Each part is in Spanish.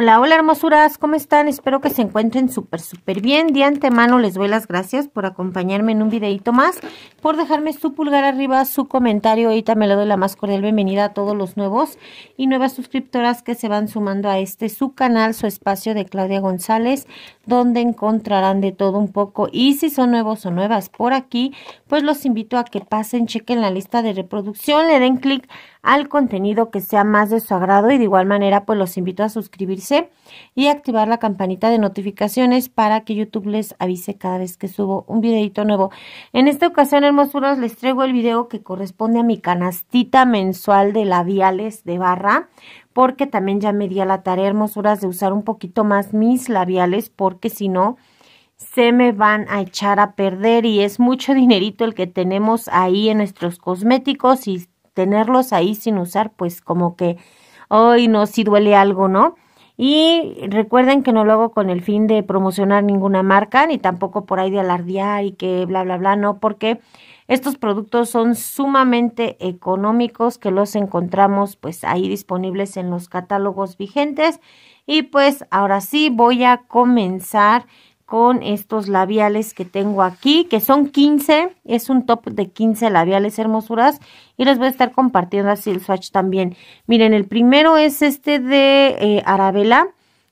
Hola, hola hermosuras, ¿cómo están? Espero que se encuentren súper, súper bien. De antemano les doy las gracias por acompañarme en un videito más, por dejarme su pulgar arriba, su comentario. Ahorita me le doy la más cordial bienvenida a todos los nuevos y nuevas suscriptoras que se van sumando a este su canal, su espacio de Claudia González, donde encontrarán de todo un poco. Y si son nuevos o nuevas por aquí, pues los invito a que pasen, chequen la lista de reproducción, le den clic al contenido que sea más de su agrado y de igual manera pues los invito a suscribirse y activar la campanita de notificaciones para que YouTube les avise cada vez que subo un videito nuevo. En esta ocasión hermosuras les traigo el video que corresponde a mi canastita mensual de labiales de barra porque también ya me di a la tarea hermosuras de usar un poquito más mis labiales porque si no se me van a echar a perder y es mucho dinerito el que tenemos ahí en nuestros cosméticos y tenerlos ahí sin usar, pues como que hoy no, si duele algo, ¿no? Y recuerden que no lo hago con el fin de promocionar ninguna marca, ni tampoco por ahí de alardear y que bla, bla, bla, no, porque estos productos son sumamente económicos, que los encontramos pues ahí disponibles en los catálogos vigentes. Y pues ahora sí voy a comenzar con estos labiales que tengo aquí, que son 15, es un top de 15 labiales hermosuras y les voy a estar compartiendo así el swatch también. Miren, el primero es este de eh, Arabella,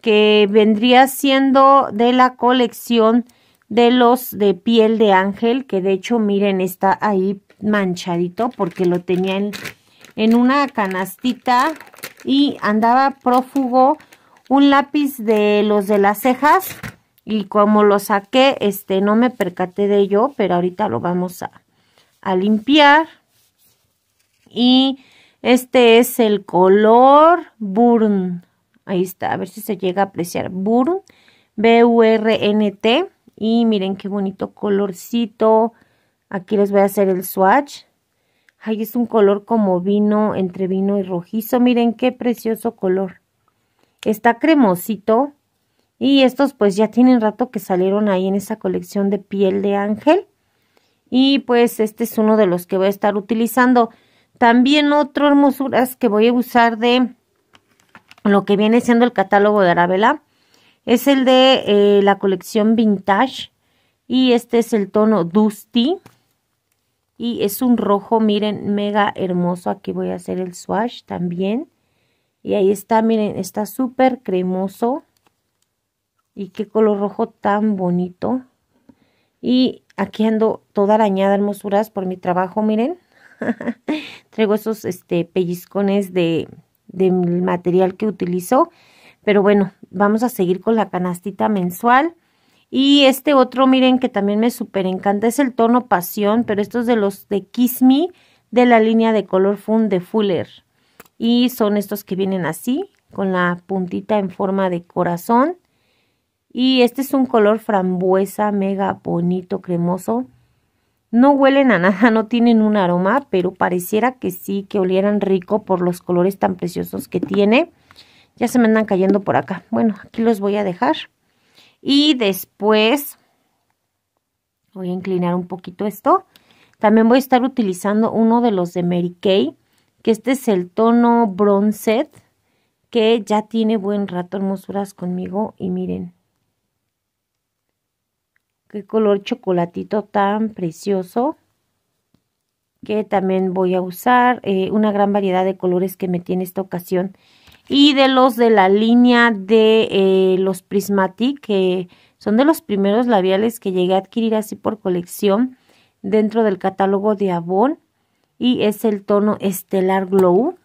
que vendría siendo de la colección de los de piel de ángel, que de hecho miren está ahí manchadito porque lo tenía en, en una canastita y andaba prófugo un lápiz de los de las cejas y como lo saqué, este, no me percaté de ello, pero ahorita lo vamos a, a limpiar. Y este es el color Burn. Ahí está, a ver si se llega a apreciar. Burn, B-U-R-N-T. Y miren qué bonito colorcito. Aquí les voy a hacer el swatch. Ahí es un color como vino, entre vino y rojizo. Miren qué precioso color. Está cremosito y estos pues ya tienen rato que salieron ahí en esa colección de piel de ángel. Y pues este es uno de los que voy a estar utilizando. También otro hermosuras que voy a usar de lo que viene siendo el catálogo de Arabella. Es el de eh, la colección Vintage. Y este es el tono Dusty. Y es un rojo, miren, mega hermoso. Aquí voy a hacer el swatch también. Y ahí está, miren, está súper cremoso. Y qué color rojo tan bonito. Y aquí ando toda arañada, hermosuras, por mi trabajo, miren. Traigo esos este, pellizcones de, del material que utilizo. Pero bueno, vamos a seguir con la canastita mensual. Y este otro, miren, que también me súper encanta, es el tono pasión, pero estos de los de Kiss Me, de la línea de color Fun de Fuller. Y son estos que vienen así, con la puntita en forma de corazón. Y este es un color frambuesa mega bonito, cremoso. No huelen a nada, no tienen un aroma, pero pareciera que sí, que olieran rico por los colores tan preciosos que tiene. Ya se me andan cayendo por acá. Bueno, aquí los voy a dejar. Y después voy a inclinar un poquito esto. También voy a estar utilizando uno de los de Mary Kay, que este es el tono Bronzed, que ya tiene buen rato hermosuras conmigo. Y miren, qué color chocolatito tan precioso que también voy a usar eh, una gran variedad de colores que me tiene esta ocasión. Y de los de la línea de eh, los Prismatic que son de los primeros labiales que llegué a adquirir así por colección dentro del catálogo de Avon y es el tono Stellar Glow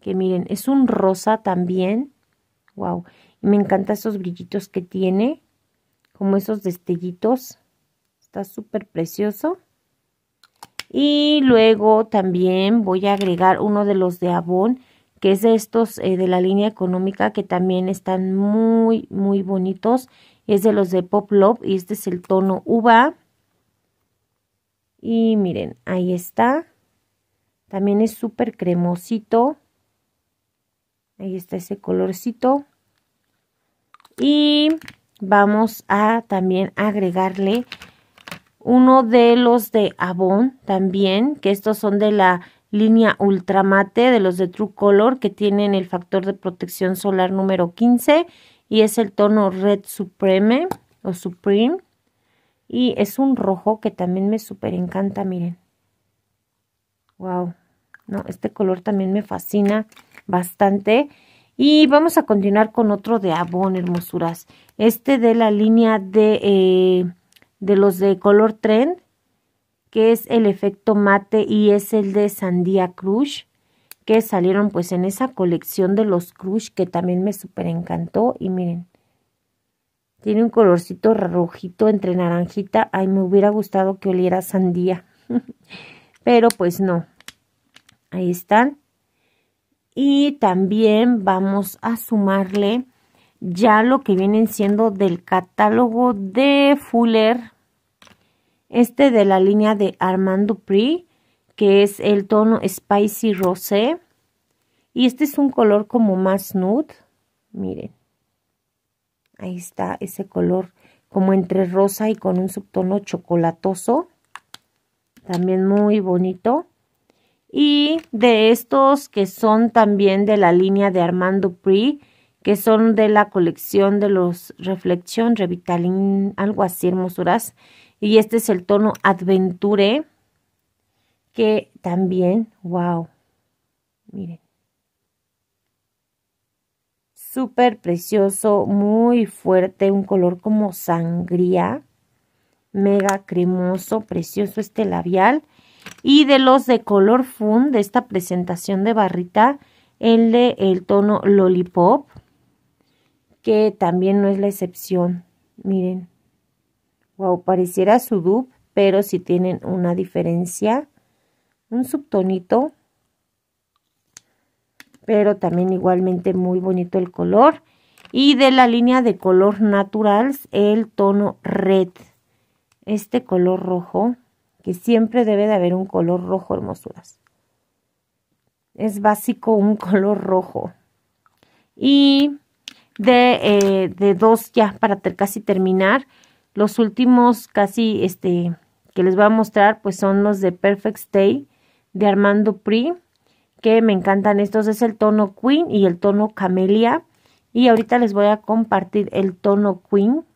que miren es un rosa también. Wow me encantan esos brillitos que tiene como esos destellitos. Está súper precioso. Y luego también voy a agregar uno de los de Avon, que es de estos eh, de la línea económica, que también están muy, muy bonitos. Es de los de Pop Love y este es el tono uva. Y miren, ahí está. También es súper cremosito. Ahí está ese colorcito. Y vamos a también agregarle uno de los de Avon también, que estos son de la línea ultramate de los de True Color que tienen el factor de protección solar número 15 y es el tono Red Supreme o Supreme y es un rojo que también me súper encanta, miren. Wow, no, este color también me fascina bastante. Y vamos a continuar con otro de Avon, hermosuras. Este de la línea de, eh, de los de color trend, que es el efecto mate y es el de Sandía Crush, que salieron pues en esa colección de los Crush que también me súper encantó. Y miren, tiene un colorcito rojito entre naranjita. Ay, me hubiera gustado que oliera sandía. Pero pues no. Ahí están. Y también vamos a sumarle ya lo que vienen siendo del catálogo de Fuller. Este de la línea de Armando Pri, que es el tono Spicy Rosé. Y este es un color como más nude. Miren. Ahí está ese color como entre rosa y con un subtono chocolatoso. También muy bonito. Y de estos que son también de la línea de Armando Pri, que son de la colección de los Reflexión Revitalin, algo así hermosuras. Y este es el tono Adventure, que también, wow, miren súper precioso, muy fuerte, un color como sangría, mega cremoso, precioso este labial. Y de los de color fun de esta presentación de barrita, el de el tono Lollipop, que también no es la excepción. Miren, wow, pareciera su dupe, pero si tienen una diferencia, un subtonito pero también igualmente muy bonito el color. Y de la línea de color naturals, el tono red. Este color rojo, que siempre debe de haber un color rojo, hermosuras. Es básico un color rojo. Y de, eh, de dos ya para casi terminar, los últimos casi este que les voy a mostrar pues son los de Perfect Stay de Armando Pri que me encantan estos es el tono Queen y el tono Camelia y ahorita les voy a compartir el tono Queen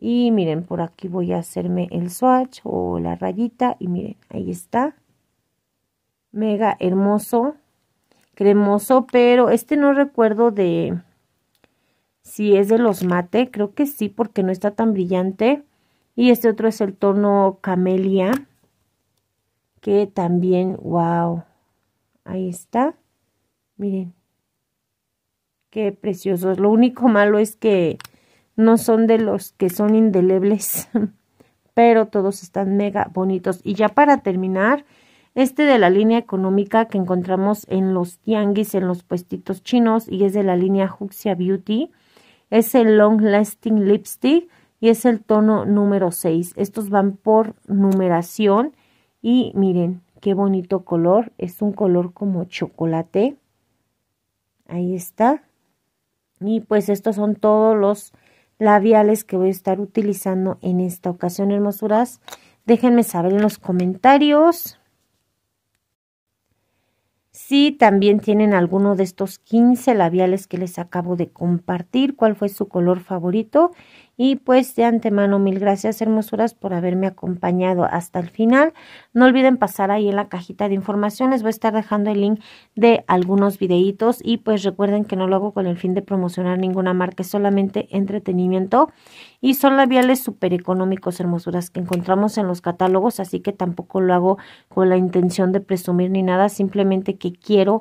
y miren por aquí voy a hacerme el swatch o la rayita y miren ahí está mega hermoso cremoso pero este no recuerdo de si es de los mate creo que sí porque no está tan brillante y este otro es el tono Camelia que también wow Ahí está. Miren. Qué preciosos. Lo único malo es que no son de los que son indelebles. Pero todos están mega bonitos. Y ya para terminar, este de la línea económica que encontramos en los tianguis, en los puestitos chinos. Y es de la línea Huxia Beauty. Es el Long Lasting Lipstick. Y es el tono número 6. Estos van por numeración. Y miren, Qué bonito color. Es un color como chocolate. Ahí está. Y pues estos son todos los labiales que voy a estar utilizando en esta ocasión, hermosuras. Déjenme saber en los comentarios si también tienen alguno de estos 15 labiales que les acabo de compartir, cuál fue su color favorito y pues de antemano, mil gracias hermosuras por haberme acompañado hasta el final. No olviden pasar ahí en la cajita de información. Les voy a estar dejando el link de algunos videitos. Y pues recuerden que no lo hago con el fin de promocionar ninguna marca. Es solamente entretenimiento. Y son labiales súper económicos, hermosuras, que encontramos en los catálogos. Así que tampoco lo hago con la intención de presumir ni nada. Simplemente que quiero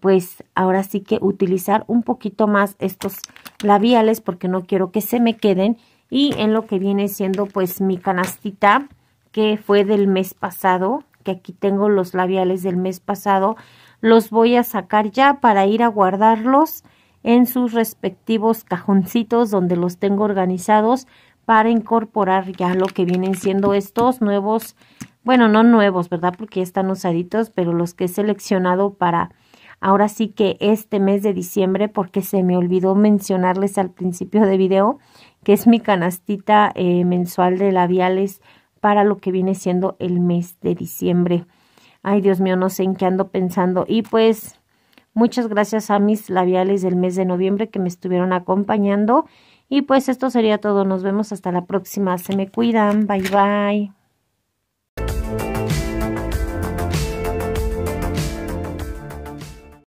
pues ahora sí que utilizar un poquito más estos labiales porque no quiero que se me queden y en lo que viene siendo pues mi canastita que fue del mes pasado que aquí tengo los labiales del mes pasado los voy a sacar ya para ir a guardarlos en sus respectivos cajoncitos donde los tengo organizados para incorporar ya lo que vienen siendo estos nuevos, bueno, no nuevos, ¿verdad? Porque ya están usaditos, pero los que he seleccionado para ahora sí que este mes de diciembre, porque se me olvidó mencionarles al principio de video, que es mi canastita eh, mensual de labiales para lo que viene siendo el mes de diciembre. Ay, Dios mío, no sé en qué ando pensando. Y pues, muchas gracias a mis labiales del mes de noviembre que me estuvieron acompañando. Y pues esto sería todo. Nos vemos hasta la próxima. Se me cuidan. Bye bye.